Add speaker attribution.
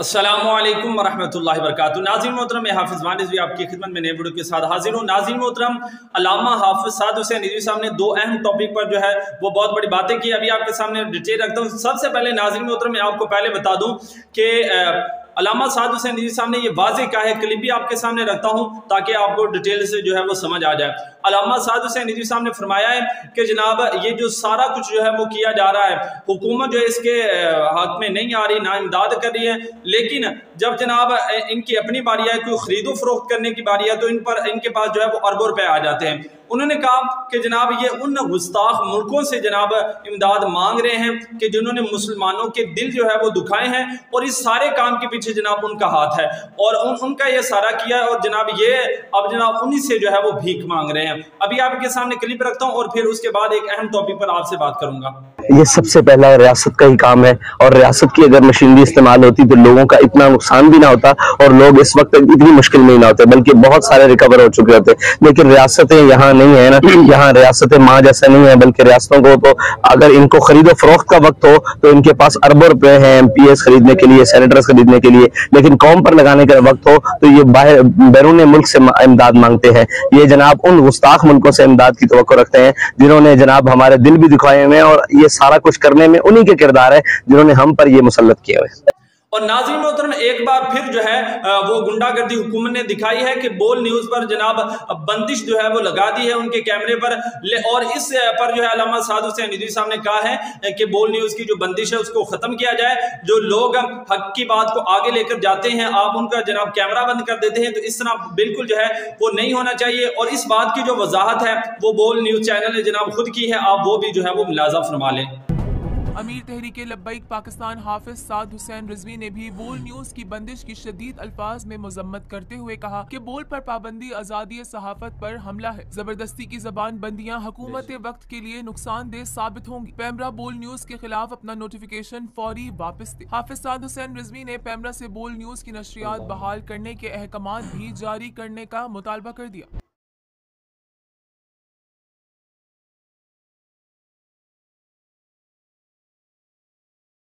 Speaker 1: असलम वरहमल वर्क नाजिन मोहतरम हाफिज़ वानिस भी आपकी खिदमत में वीडियो के साथ हाजिर हूँ। नाजिन मोहतरम, अलामा हाफिज साद हुसैन रिजवी साहब ने दो अहम टॉपिक पर जो है, वो बहुत बड़ी बातें की। अभी आपके सामने डिटेल रखता हूँ। सबसे पहले नाजिन मोहतरम, मैं आपको पहले बता दूँ कि अलामा साद हुसैन नजी साहब ने ये वाजे कहा है? क्लिप भी आपके सामने रखता हूँ ताकि आपको डिटेल से जो है वो समझ आ जाए। अलामा साद हुसैन नजी साहब ने फरमाया है कि जनाब, ये जो सारा कुछ जो है वो किया जा रहा है, हुकूमत जो है इसके हक में नहीं आ रही, ना इमदाद कर रही है। लेकिन जब जनाब इनकी अपनी बारी है कोई खरीदो फरोख्त करने की बारी है तो इन पर इनके पास जो है वो अरबों रुपए आ जाते हैं। उन्होंने कहा कि जनाब, ये उन गुस्ताख मुल्कों से जनाब, इमदाद मांग रहे हैं कि जिन्होंने मुसलमानों के दिल जो है वो दुखाए हैं और इस सारे काम के पीछे जनाब उनका हाथ है और उन, उनका ये सारा किया है और जनाब ये अब जनाब उन्हीं से जो है वो भीख मांग रहे हैं। अभी आपके सामने क्लिप रखता हूँ और फिर उसके बाद एक अहम टॉपिक पर आपसे बात करूँगा।
Speaker 2: ये सबसे पहला रियासत का ही काम है और रियासत की अगर मशीनरी इस्तेमाल होती तो लोगों का इतना नुकसान भी ना होता और लोग इस वक्त इतनी मुश्किल में ना होते बल्कि बहुत सारे रिकवर हो चुके होते। लेकिन रियासतें यहाँ नहीं है ना यहाँ रियासतें माँ जैसा नहीं है बल्कि रियासतों को तो अगर इनको खरीदो फरोख्त का वक्त हो तो इनके पास अरबों रुपए हैं एम खरीदने के लिए सैनिटर्स खरीदने के लिए। लेकिन कौम पर लगाने का वक्त हो तो ये बाहर बैरून मुल्क से इमदाद मांगते हैं। ये जनाब उन गुस्ताख मुल्कों से इमदाद की तो रखते हैं, जिन्होंने जनाब हमारे दिल भी दिखाए हुए हैं और ये सारा कुछ करने में उन्हीं के किरदार है, जिन्होंने हम पर ये मुसलत किए हुए
Speaker 1: और नाजी मोहतरम, एक बार फिर जो है वो गुंडागर्दी हुकूमत ने दिखाई है कि बोल न्यूज़ पर जनाब बंदिश जो है वो लगा दी है उनके कैमरे पर। और इस पर जो है, अलामा साद हुसैन निजी साहब ने कहा है कि बोल न्यूज़ की जो बंदिश है, उसको ख़त्म किया जाए। जो लोग हक की बात को आगे लेकर जाते हैं, आप उनका जनाब कैमरा बंद कर देते हैं तो इस तरह बिल्कुल जो है, वो नहीं होना चाहिए। और इस बात की जो वजाहत है, वो बोल न्यूज़ चैनल ने जनाब खुद की है, आप वो भी जो है, वो मुलाजा फरमा लें।
Speaker 3: अमीर तहरीक लब्बैक पाकिस्तान हाफिज साद हुसैन रिजवी ने भी बोल न्यूज़ की बंदिश की शदीद अल्फाज में मजम्मत करते हुए कहा कि बोल पर पाबंदी आज़ादी सहाफत पर हमला है। ज़बरदस्ती की जबान बंदियाँ हुकूमत वक्त के लिए नुकसानदेह साबित होंगी। पैमरा बोल न्यूज़ के खिलाफ अपना नोटिफिकेशन फौरी वापस दे। हाफिज साद हुसैन रिजवी ने पैमरा से बोल न्यूज़ की नशरियात बहाल करने के अहकाम भी जारी करने का मुतालबा कर दिया।